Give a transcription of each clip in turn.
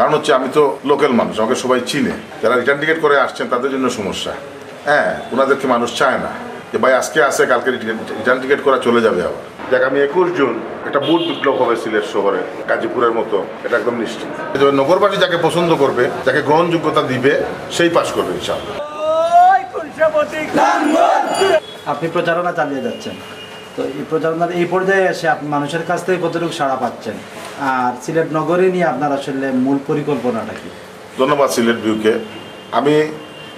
কারণ হচ্ছে আমি তো লোকাল মানুষ আমাকে সবাই চিনে। যারা রিটার্ন টিকিট করে আসছেন তাদের জন্য সমস্যা। হ্যাঁ ওনাদেরকে মানুষ চায় না যে ভাই আজকে আসে কালকে রিটার্ন টিকিট করা চলে যাবে আবার। দেখ আমি একুশ জুন একটা বুট বিপ্লব হবে সিলেট শহরে গাজীপুরের মতো এটা একদম নিশ্চিত। নগরবাসী যাকে পছন্দ করবে যাকে গ্রহণযোগ্যতা দিবে সেই পাশ করবে ইনশাআল্লাহ। আপনি প্রচারণা চালিয়ে যাচ্ছেন। তো এই প্রচারণার এই পর্যায়ে এসে আপনি মানুষের কাছ থেকে কতটুকু সাড়া পাচ্ছেন? আর সিলেট নগরে নিয়ে আপনার আসলে মূল পরিকল্পনাটা কি? ধন্যবাদ সিলেট ভিউকে। আমি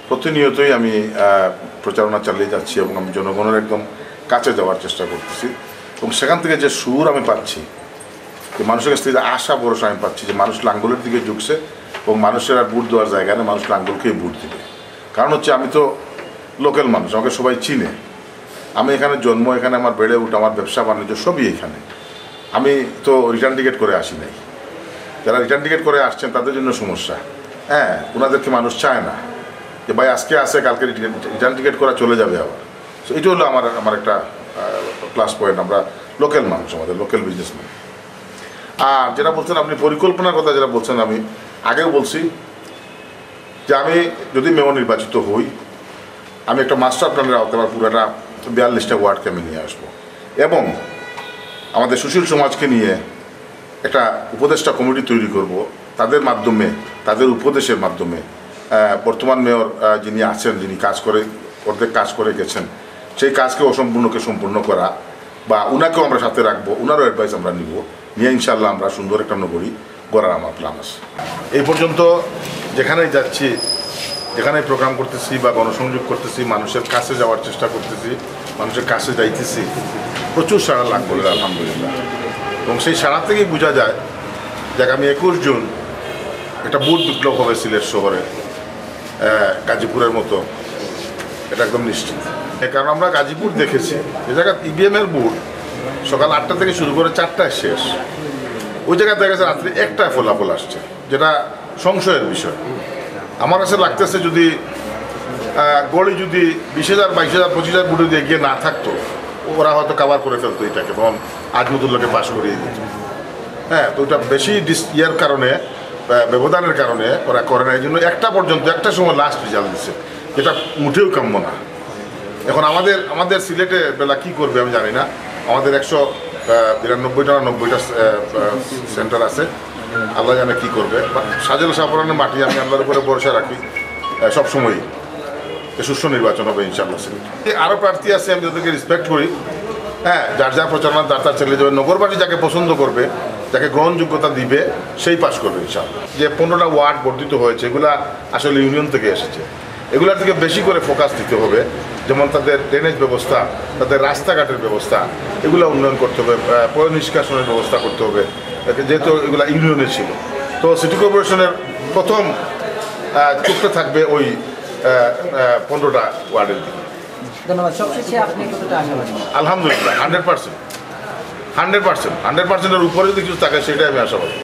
প্রতিনিয়তই আমি প্রচারণা চালিয়ে যাচ্ছি এবং আমি জনগণের একদম কাছে যাওয়ার চেষ্টা করতেছি। এবং সেখান থেকে যে সুর আমি পাচ্ছি মানুষের কাছ থেকে আশা ভরসা আমি পাচ্ছি যে মানুষ লাঙ্গলের দিকে ঝুঁকছে এবং মানুষের আর বুট দেওয়ার জায়গা নেই মানুষ লাঙ্গলকেই বুট দিবে। কারণ হচ্ছে আমি তো লোকাল মানুষ, আমাকে সবাই চিনে। আমি এখানে জন্ম, এখানে আমার বেড়ে উঠে, আমার ব্যবসা, বাণিজ্য, সবই এখানে। আমি তো রিটার্ন টিকিট করে আসি নাই। যারা রিটার্ন টিকিট করে আসছেন, তাদের জন্য সমস্যা। হ্যাঁ ওনাদেরকে মানুষ চায় না যে, ভাই, আজকে আসে কালকে রিটার্ন টিকিট করা চলে যাবে আবার। সো এটা হলো আমার আমার একটা প্লাস পয়েন্ট আমরা লোকাল মানুষ, আমাদের লোকাল বিজনেসম্যান আর যেটা বলছেন, আপনি পরিকল্পনার কথা যেটা বলছেন, আমি আগেও বলছি যে, আমি যদি মেয়র নির্বাচিত হই, আমি একটা মাস্টার প্ল্যানের আওতায় পুরোটা বিয়াল্লিশটা ওয়ার্ডকে আমি নিয়ে আসব। এবং আমাদের সুশীল সমাজকে নিয়ে একটা উপদেষ্টা কমিটি তৈরি করব। তাদের মাধ্যমে, তাদের উপদেশের মাধ্যমে বর্তমান মেয়র যিনি আছেন, যিনি কাজ করে, অর্ধেক কাজ করে গেছেন, সেই কাজকে অসম্পূর্ণকে সম্পূর্ণ করা বা উনাকেও আমরা সাথে রাখব, উনারও অ্যাডভাইস আমরা নিব। নিয়ে ইনশাল্লাহ আমরা সুন্দর একটা নগরী গড়ার আমার প্ল্যান আছে। এই পর্যন্ত যেখানেই যাচ্ছি যেখানে প্রোগ্রাম করতেছি বা গণসংযোগ করতেছি, মানুষের কাছে যাওয়ার চেষ্টা করতেছি, মানুষের কাছে যাইতেছি। প্রচুর সাড়া লাভ বলে আলহামদুলিল্লাহ। এবং সেই সাড়া থেকেই বোঝা যায় দেখ আমি একুশ জুন একটা বুথ বিপ্লব হবে সিলেট শহরে গাজীপুরের মতো। এটা একদম নিশ্চিত। কারণ আমরা গাজীপুর দেখেছি। এ জায়গায় ইভিএম এর বুথ সকাল আটটা থেকে শুরু করে চারটায় শেষ। ওই জায়গায় দেখা গেছে রাত্রি একটায় ফলাফল আসছে, যেটা সংশয়ের বিষয়। আমার কাছে লাগতেছে যদি গড়ি যদি বিশ হাজার, বাইশ হাজার, পঁচিশ হাজার বুটে দিয়ে এগিয়ে না থাকতো, ওরা হয়তো কাবার করে ফেলতো এটাকে তখন আজমতুল্লাহকে পাশ করিয়ে দিত। হ্যাঁ তো ওটা বেশি ডিস ইয়ার কারণে ব্যবধানের কারণে ওরা করে না, এই জন্য একটা পর্যন্ত, একটা সময় লাস্ট রেজাল্ট দিচ্ছে যেটা মুঠেও কাম্য না। এখন আমাদের আমাদের সিলেটে বেলা কি করবে আমি জানি না, আমাদের একশো বিরানব্বইটা, নব্বইটা সেন্টার আছে আল্লাহ জানে কি করবে। সাজেল সাপরানের মাটি আমি আল্লাহর উপরে ভরসা রাখি সবসময়ই। যে সুষ্ঠু নির্বাচন হবে ইনশাআল্লাহ আরও প্রার্থী আছে, আমি তাদেরকে রেসপেক্ট করি। হ্যাঁ যার যার প্রচারণা, তার তার চলে যাবে। নগরবাসী যাকে পছন্দ করবে, যাকে গ্রহণযোগ্যতা দিবে, সেই পাশ করবে ইনশাআল্লাহ। যে পনেরোটা ওয়ার্ড বর্ধিত হয়েছে, এগুলা আসলে ইউনিয়ন থেকে এসেছে। এগুলার দিকে বেশি করে ফোকাস দিতে হবে। যেমন তাদের ড্রেনেজ ব্যবস্থা তাদের রাস্তাঘাটের ব্যবস্থা এগুলো উন্নয়ন করতে হবে পয় নিষ্কাশনের ব্যবস্থা করতে হবে। যেহেতু এগুলা ইউনিয়নে ছিল। তো সিটি কর্পোরেশনের প্রথম চুক্তি থাকবে ওই পনেরোটা ওয়ার্ডের দিকে। আলহামদুলিল্লাহ hundred percent hundred percent hundred পার্সেন্টের উপরে যদি কিছু থাকে সেটাই আমি আশাবাদী।